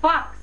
Fox.